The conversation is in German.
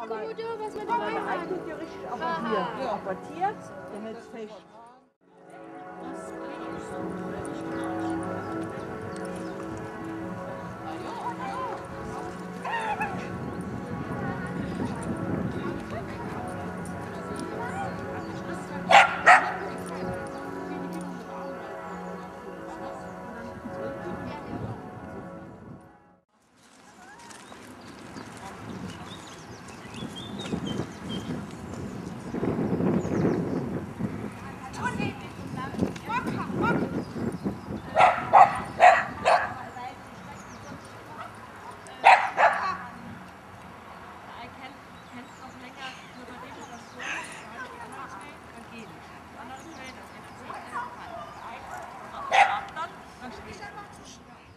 aber Gut, was dem aber der Einhorn? eignet ja richtig apportiert. Apportiert, der hält fest. Aż nie.